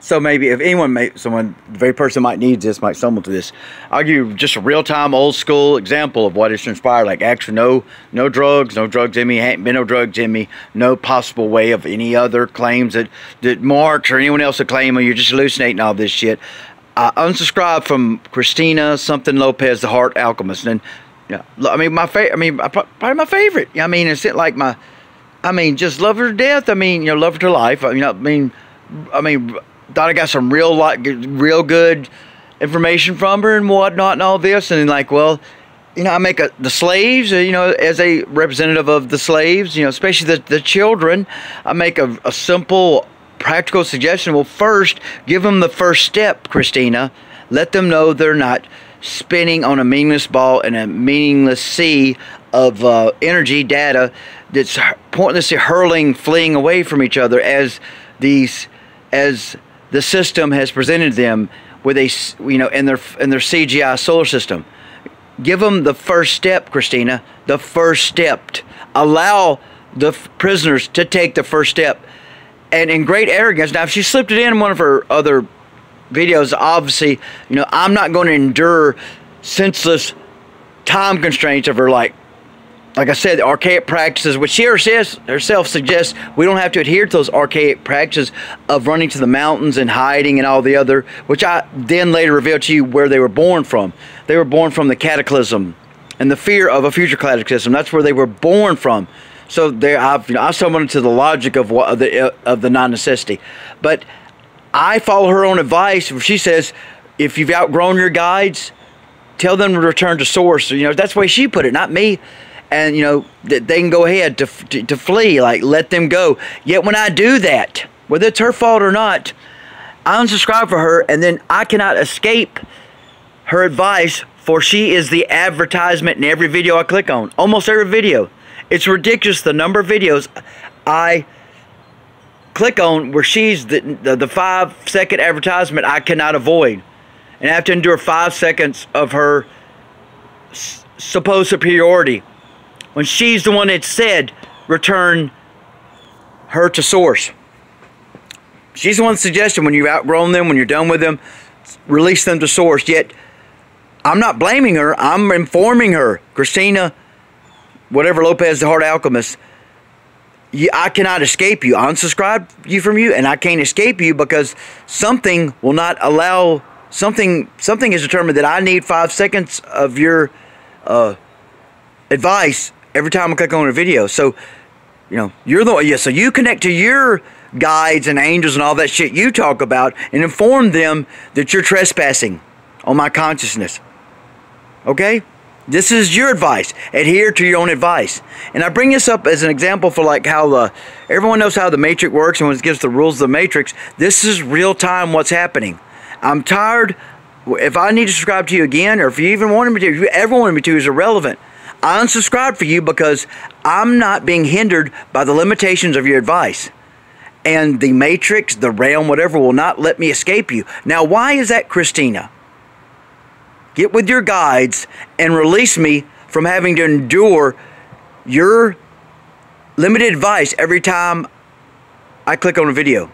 So maybe if anyone may, someone, the very person might need this, might stumble to this. I'll give you just a real-time, old-school example of what is inspired. Like actually, no, no drugs, no drugs in me, ain't been no drugs in me, no possible way of any other claims that that Marks or anyone else would claim, or you're just hallucinating all this shit. I unsubscribed from Christina something Lopez, the Heart Alchemist, and yeah, I mean my favorite. I mean probably my favorite. I mean it's like my, I mean just love her to death. I mean you know love her to life. I mean I mean, I mean thought I got some real like real good information from her and whatnot and all this. And like well you know I make a, the slaves you know as a representative of the slaves you know especially the, the children I make a, a simple practical suggestion. Well first give them the first step Christina. Let them know they're not spinning on a meaningless ball in a meaningless sea of uh, energy data that's pointlessly hurling fleeing away from each other as these as the system has presented them with a you know in their in their CGI solar system. Give them the first step, Christina. The first step. Allow the prisoners to take the first step. And in great arrogance, now if she slipped it in one of her other videos, obviously, you know, I'm not going to endure senseless time constraints of her like like I said, archaic practices, which she herself suggests we don't have to adhere to those archaic practices of running to the mountains and hiding and all the other, which I then later revealed to you where they were born from. They were born from the cataclysm and the fear of a future cataclysm. That's where they were born from. So there, I've you know, I've stumbled into the logic of what of the uh, of the non-necessity, but I follow her own advice. She says, if you've outgrown your guides, tell them to return to source. You know that's the way she put it, not me and you know that they can go ahead to, to, to flee like let them go. Yet when i do that whether it's her fault or not i unsubscribe for her and then i cannot escape her advice for she is the advertisement in every video i click on. Almost every video. It's ridiculous the number of videos i click on where she's the, the, the five second advertisement i cannot avoid. And I have to endure five seconds of her supposed superiority when she's the one that said return her to source. She's the one suggesting when you've outgrown them, when you're done with them, release them to source. Yet, I'm not blaming her. I'm informing her. Christina, whatever Lopez, the Heart Alchemist, I cannot escape you. I unsubscribe you from you, and I can't escape you because something will not allow something. Something is determined that I need five seconds of your uh, advice every time I click on a video. So, you know, you're the yeah. So you connect to your guides and angels and all that shit you talk about, and inform them that you're trespassing on my consciousness. Okay. This is your advice. Adhere to your own advice. And I bring this up as an example for like how the everyone knows how the matrix works and when it gives the rules of the matrix, this is real time what's happening. I'm tired. If I need to subscribe to you again, or if you even wanted me to, if you ever wanted me to, is irrelevant. I unsubscribed for you because I'm not being hindered by the limitations of your advice. And the matrix, the realm, whatever, will not let me escape you. Now, why is that, Christina? Get with your guides and release me from having to endure your limited advice every time I click on a video.